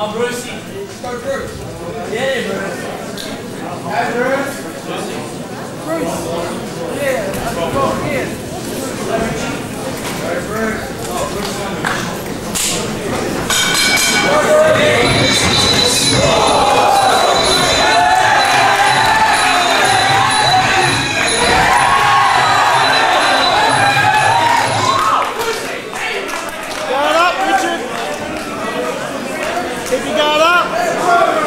Oh, Brucey. Start Bruce. Yeah, Bruce. Bruce. Bruce. Yeah, let's Bruce. Oh, Bruce. Keep your guard up.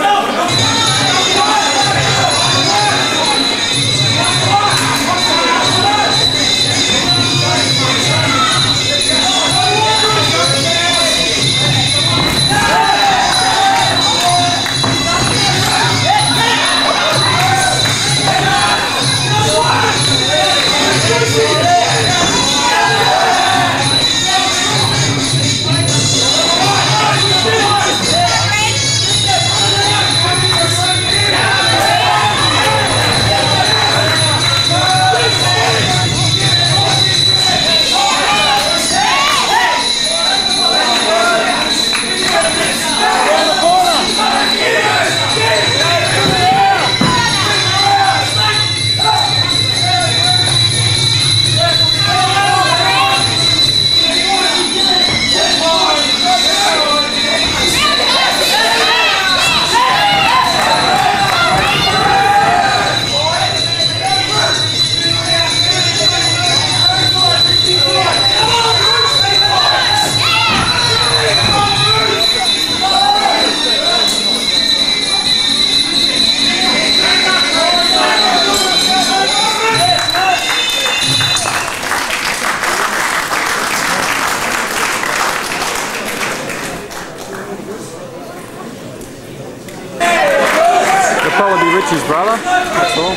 Probably be brother. That's all.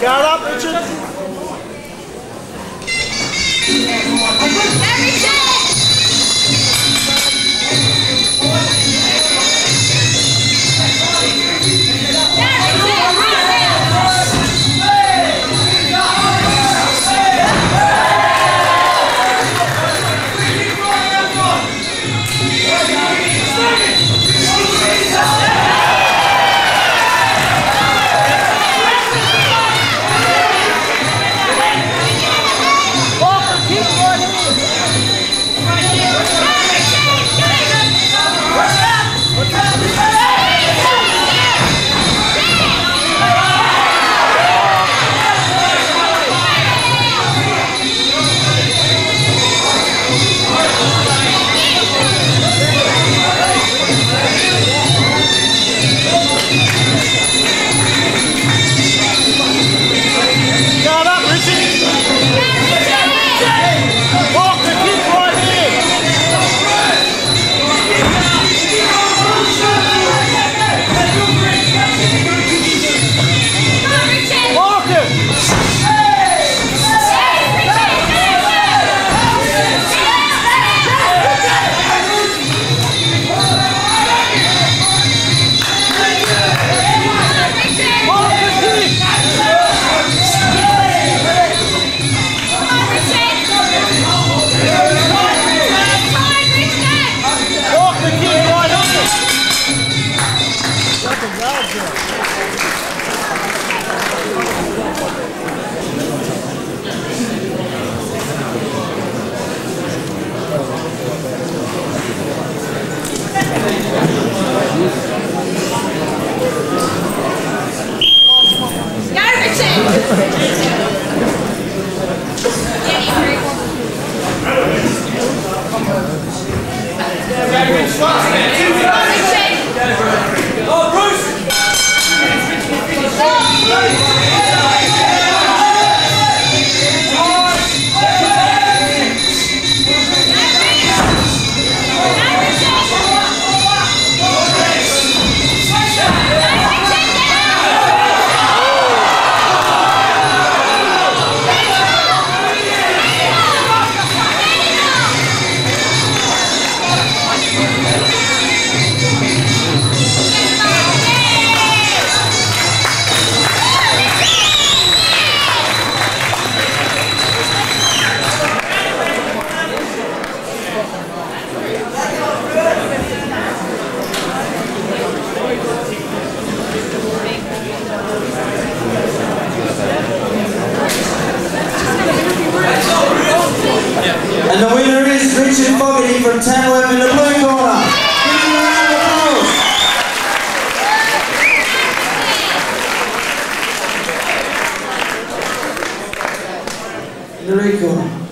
Guard up, Richard. Guard Fuck, man. Fogarty from Tamworth in the blue corner. Give him a round of applause. In the red corner.